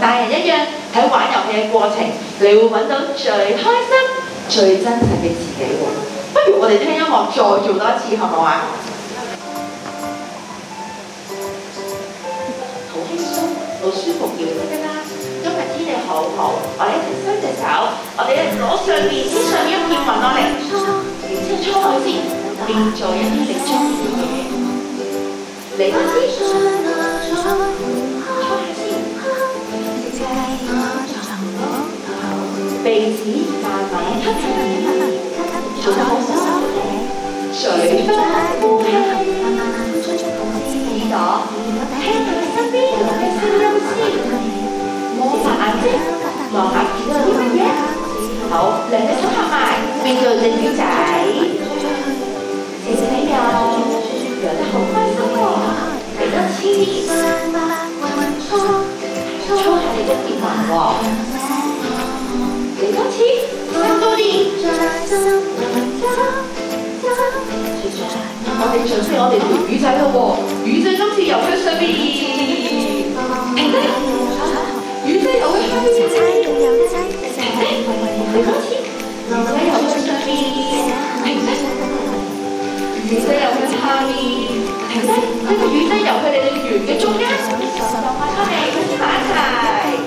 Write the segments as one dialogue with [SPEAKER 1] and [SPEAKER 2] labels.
[SPEAKER 1] 大人一樣喺玩遊戲嘅過程，你會揾到最開心、最真實嘅自己喎。不如我哋聽音樂再做多一次，好唔好啊？好輕鬆，好舒服要得㗎啦。今日天氣好好，我哋一齊伸隻手，我哋咧攞上面天上面一片雲落嚟，然之後搓佢先，變做一啲你中意嘅嘢。嚟多子慢慢吸氣，做得好好。嘴巴呼氣，耳朵聽下。身邊嘅聲音先，摸下。眼睛，望下。見到啲乜嘢。好，兩隻手合埋，變做隻鳥仔。小朋友游得好開心喎，嚟多次，搓下。你嘅睫毛喎，我哋準備我哋條魚仔咯喎，魚仔今次游喺上邊，停低，魚仔游喺下邊，停低，嚟多次，魚仔游喺上邊，停低，魚仔游喺下面，停低，跟住魚仔游去你哋圓嘅中間，我哋黐埋一齊，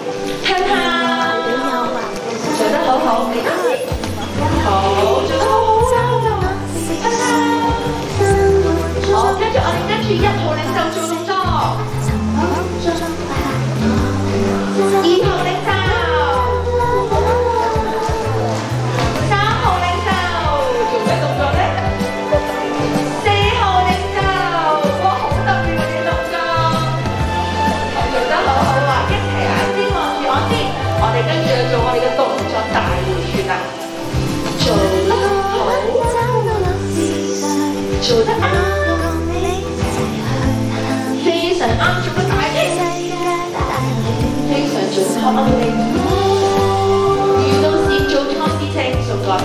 [SPEAKER 1] 做得啱。非常啱，做個大啲，非常準確我哋遇到事做錯事情，做個小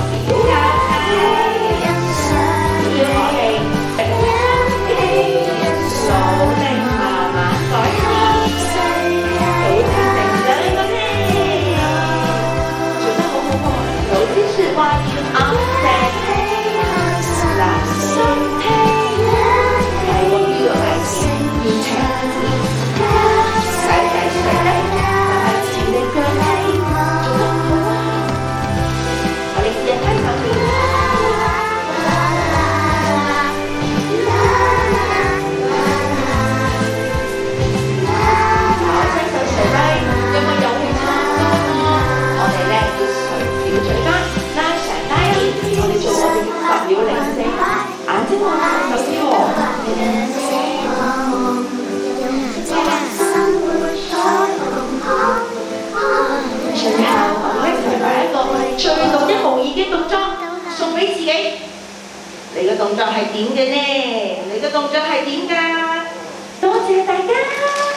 [SPEAKER 1] 你嘅動作係點嘅呢？你嘅動作係點㗎？多謝大家。